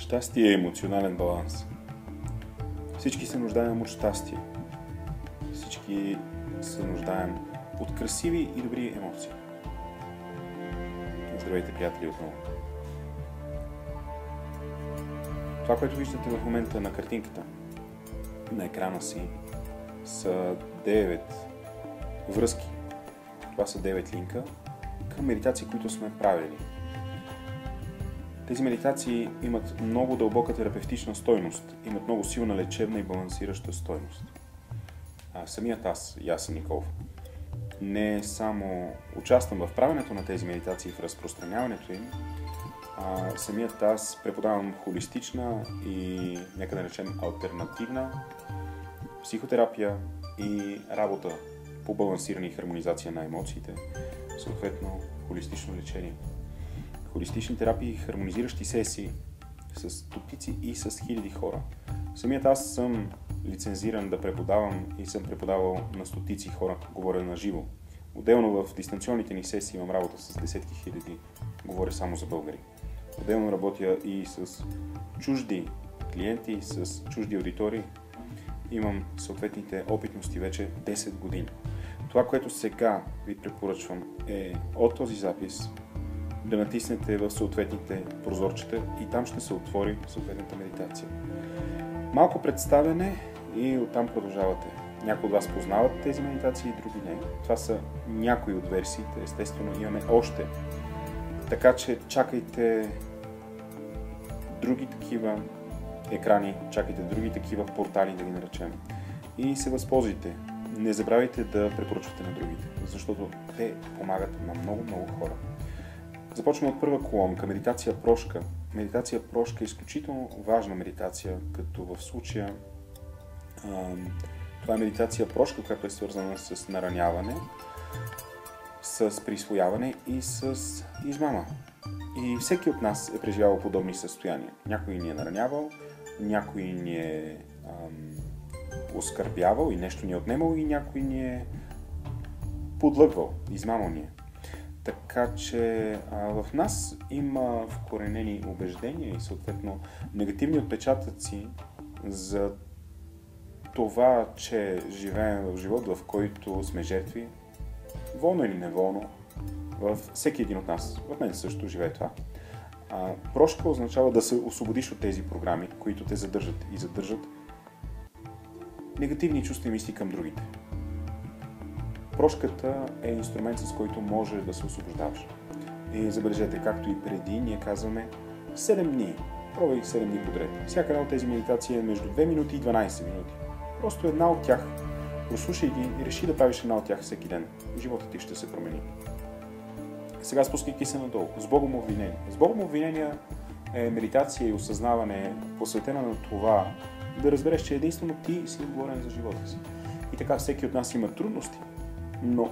Щастие е емоционален баланс. Всички се нуждаем от щастие. Всички се нуждаем от красиви и добри емоции. Здравейте, приятели, отново. Това, което виждате в момента на картинката, на екрана си, са 9 връзки. Това са 9 линка към медитации, които сме правили тези медитации имат много дълбока терапевтична стойност, имат много силна лечебна и балансираща стойност. А, самият аз, Ясен Николов, не само участвам в правенето на тези медитации, в разпространяването им, а самият аз преподавам холистична и, нека да речем, альтернативна психотерапия и работа по балансиране и хармонизация на емоциите, съответно холистично лечение холистични терапии, хармонизиращи сесии с стотици и с хиляди хора. Самият аз съм лицензиран да преподавам и съм преподавал на стотици хора, говоря на живо. Отделно в дистанционните ни сесии имам работа с десетки хиляди, говоря само за българи. Отделно работя и с чужди клиенти, с чужди аудитории. Имам съответните опитности вече 10 години. Това, което сега ви препоръчвам е от този запис да натиснете в съответните прозорчета и там ще се отвори съответната медитация. Малко представяне и оттам продължавате. Някои от вас познават тези медитации, други не. Това са някои от версиите. Естествено имаме още. Така че чакайте други такива екрани, чакайте други такива портали, да ги наречем. И се възползвайте. Не забравяйте да препоръчвате на другите, защото те помагат на много-много хора. Започваме от първа колонка, медитация прошка. Медитация прошка е изключително важна медитация, като в случая това е медитация прошка, която е свързана с нараняване, с присвояване и с измама. И всеки от нас е преживявал подобни състояния. Някой ни е наранявал, някой ни е ам, оскърбявал и нещо ни е отнемал и някой ни е подлъгвал, измамал ни е. Така че а, в нас има вкоренени убеждения и съответно негативни отпечатъци за това, че живеем в живот, в който сме жертви, волно или неволно, във всеки един от нас. В мен също живее това. А, прошка означава да се освободиш от тези програми, които те задържат и задържат негативни чувства и мисли към другите. Прошката е инструмент, с който може да се освобождаваш. И забележете, както и преди, ние казваме 7 дни. Пробвай 7 дни подред. Всяка една от тези медитации е между 2 минути и 12 минути. Просто една от тях. Прослушай ги и реши да правиш една от тях всеки ден. Животът ти ще се промени. Сега спускайки се надолу. С Богом обвинение. С Богом обвинение е медитация и осъзнаване посветена на това да разбереш, че единствено ти си отговорен за живота си. И така всеки от нас има трудности, но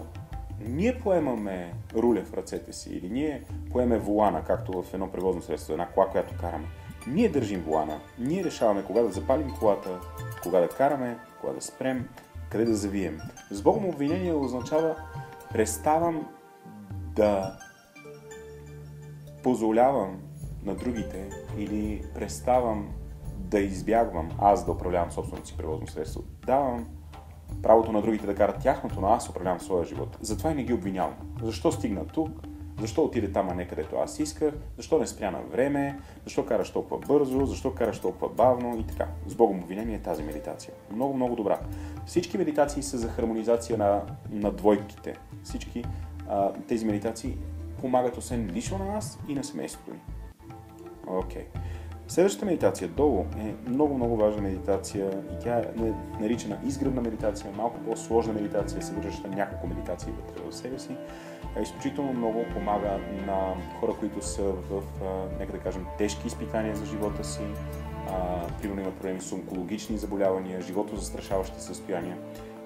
ние поемаме руля в ръцете си или ние поеме волана, както в едно превозно средство, една кола, която караме. Ние държим волана, ние решаваме кога да запалим колата, кога да караме, кога да спрем, къде да завием. С Богом обвинение означава преставам да позволявам на другите или преставам да избягвам аз да управлявам собственото си превозно средство. Давам правото на другите да карат тяхното, но аз управлявам своя живот. Затова и не ги обвинявам. Защо стигна тук? Защо отиде там, а не където аз исках? Защо не спря на време? Защо караш толкова бързо? Защо караш толкова бавно? И така. С Богом обвинение е тази медитация. Много, много добра. Всички медитации са за хармонизация на, на двойките. Всички а, тези медитации помагат освен лично на нас и на семейството ни. Окей. Okay. Следващата медитация долу е много, много важна медитация и тя е наричана изгръбна медитация, малко по-сложна медитация, съдържаща няколко медитации вътре в себе си. Изключително много помага на хора, които са в, нека да кажем, тежки изпитания за живота си, примерно имат проблеми с онкологични заболявания, живото застрашаващи състояния.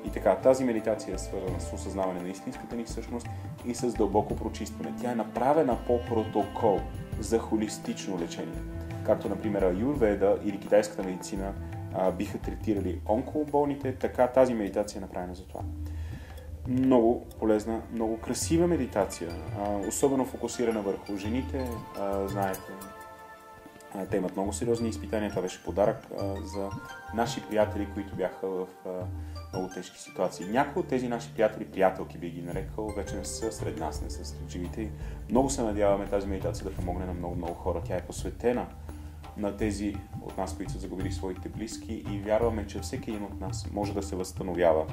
И така, тази медитация е свързана с осъзнаване на истинската ни същност и с дълбоко прочистване. Тя е направена по протокол за холистично лечение както например Аюрведа или китайската медицина а, биха третирали онкоболните, така тази медитация е направена за това. Много полезна, много красива медитация, а, особено фокусирана върху жените, а, знаете. те имат много сериозни изпитания. Това беше подарък а, за наши приятели, които бяха в а, много тежки ситуации. Някои от тези наши приятели, приятелки би ги нарекал, вече не са сред нас, не са сред живите. Много се надяваме тази медитация да помогне на много-много хора. Тя е посветена на тези от нас, които са загубили своите близки и вярваме, че всеки един от нас може да се възстановява.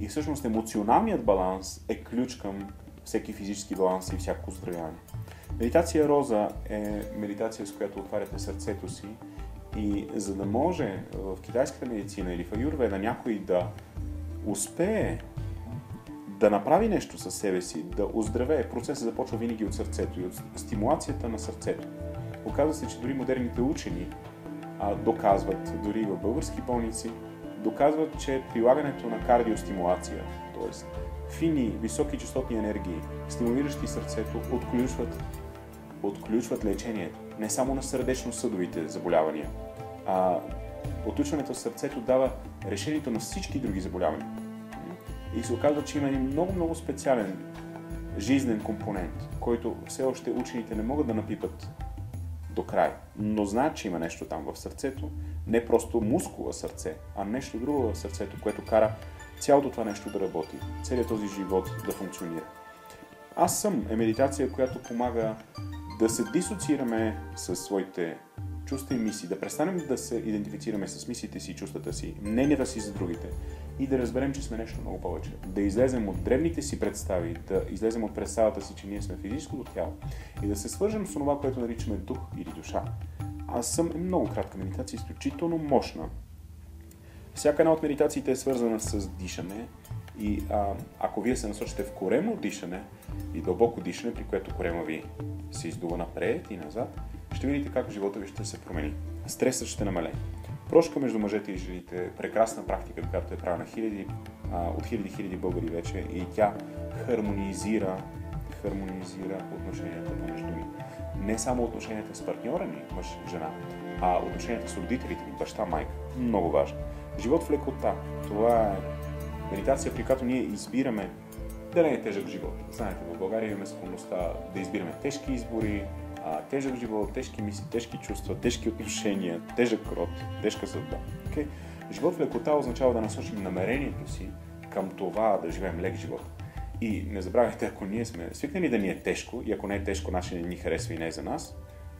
И всъщност емоционалният баланс е ключ към всеки физически баланс и всяко оздравяване. Медитация Роза е медитация, с която отваряте сърцето си и за да може в китайската медицина или в аюрведа някой да успее да направи нещо със себе си, да оздравее, процесът започва винаги от сърцето и от стимулацията на сърцето. Оказва се, че дори модерните учени а, доказват, дори в български болници, доказват, че прилагането на кардиостимулация, т.е. фини, високи частотни енергии, стимулиращи сърцето, отключват, отключват лечението. Не само на сърдечно-съдовите заболявания. А, отключването в сърцето дава решението на всички други заболявания. И се оказва, че има един много-много специален жизнен компонент, който все още учените не могат да напипат до край. Но знаят, че има нещо там в сърцето, не просто мускула сърце, а нещо друго в сърцето, което кара цялото това нещо да работи, целият този живот да функционира. Аз съм. Е медитация, която помага да се дисоциираме със своите чувства и мисии, да престанем да се идентифицираме с мислите си и чувствата си, мненията си за другите и да разберем, че сме нещо много повече. Да излезем от древните си представи, да излезем от представата си, че ние сме физическото тяло и да се свържем с това, което наричаме дух или душа. Аз съм много кратка медитация, изключително мощна. Всяка една от медитациите е свързана с дишане и а, ако вие се насочите в коремо дишане и дълбоко дишане, при което корема ви се издува напред и назад, ще видите как живота ви ще се промени. Стресът ще намалее. Прошка между мъжете и жените, прекрасна практика, която е правена хиляди, а, от хиляди хиляди българи вече и тя хармонизира, хармонизира отношенията помежду ни. Не само отношенията с партньора ни, мъж-жена, а отношенията с родителите ни, баща, майка. Много важно. Живот в лекота. Това е медитация, при която ние избираме да не е тежък живот. Знаете, в България имаме склонността да избираме тежки избори, а, тежък живот, тежки мисли, тежки чувства, тежки отношения, тежък род, тежка съдба. Okay? Живот в лекота означава да насочим намерението си към това да живеем лек живот. И не забравяйте, ако ние сме свикнали да ни е тежко и ако не е тежко, начин не ни харесва и не е за нас,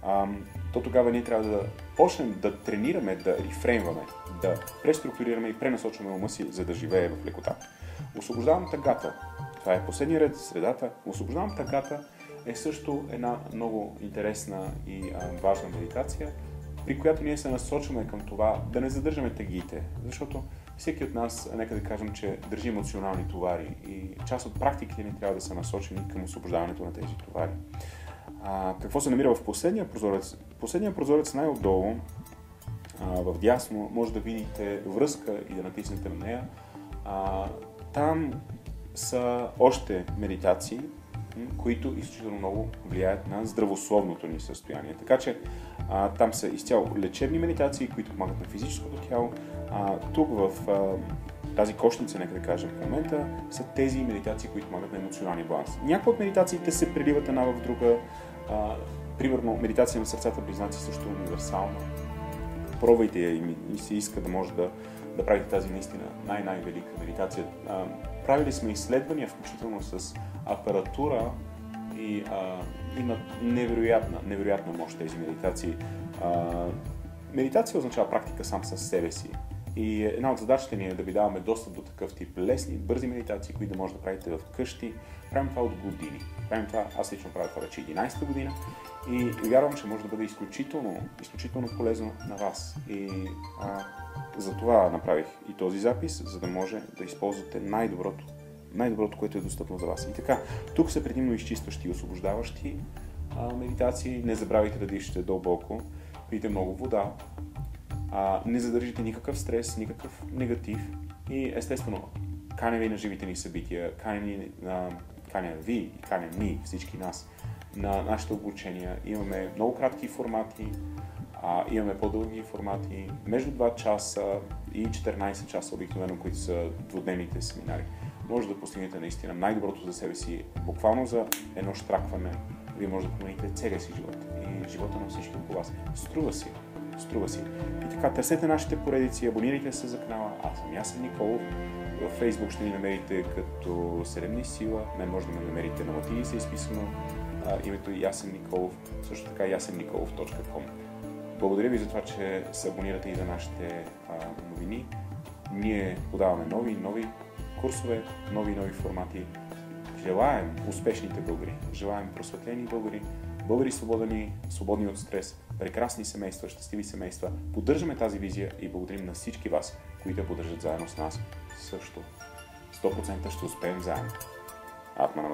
ам, то тогава ние трябва да почнем да тренираме, да рефреймваме, да преструктурираме и пренасочваме ума си, за да живее в лекота. Освобождавам тъгата. Това е последния ред, средата. Освобождавам тъгата е също една много интересна и а, важна медитация, при която ние се насочваме към това да не задържаме тъгите, защото всеки от нас, нека да кажем, че държи емоционални товари и част от практиките ни трябва да са насочени към освобождаването на тези товари. А, какво се намира в последния прозорец? Последния прозорец най-отдолу, в дясно, може да видите връзка и да натиснете на нея. А, там са още медитации, които изключително много влияят на здравословното ни състояние. Така че а, там са изцяло лечебни медитации, които помагат на физическото тяло. А, тук в а, тази кошница, нека да кажем в момента, са тези медитации, които помагат на емоционалния баланс. Някои от медитациите се преливат една в друга. А, примерно, медитация на сърцата близнаци също универсална. Пробвайте я и ми се иска да може да, да правите тази наистина най-най-велика медитация. А, правили сме изследвания, включително с апаратура и а, имат невероятна, невероятна мощ тези медитации. А, медитация означава практика сам със себе си. И една от задачите ни е да ви даваме достъп до такъв тип лесни, бързи медитации, които да може да правите в къщи. Правим това от години. Правим това, аз лично правя това вече 11-та година и вярвам, че може да бъде изключително, изключително полезно на вас. И а, за това направих и този запис, за да може да използвате най-доброто, най-доброто, което е достъпно за вас. И така, тук са предимно изчистващи и освобождаващи а, медитации. Не забравяйте да дишате дълбоко, пийте много вода, а, не задържите никакъв стрес, никакъв негатив и естествено, каня ви на живите ни събития, каня, на, каня ви и каня ни, всички нас, на нашите обучения. Имаме много кратки формати, а, имаме по-дълги формати, между 2 часа и 14 часа обикновено, които са двудневните семинари. Може да постигнете наистина най-доброто за себе си, буквално за едно штракване. Вие може да промените целия си живот и живота на всички около вас. Струва си. Струва си. И така, търсете нашите поредици, абонирайте се за канала. Аз съм Ясен Николов. В Facebook ще ни намерите като Седемни сила. Мен може да ме намерите на латиница изписано а, името е Ясен Николов. Също така ясенниколов.com. Благодаря ви за това, че се абонирате и за нашите а, новини. Ние подаваме нови нови курсове, нови нови формати. Желаем успешните българи, желаем просветлени българи, българи свободни, свободни от стрес, прекрасни семейства, щастливи семейства. Поддържаме тази визия и благодарим на всички вас, които я поддържат заедно с нас. Също 100% ще успеем заедно. Атма на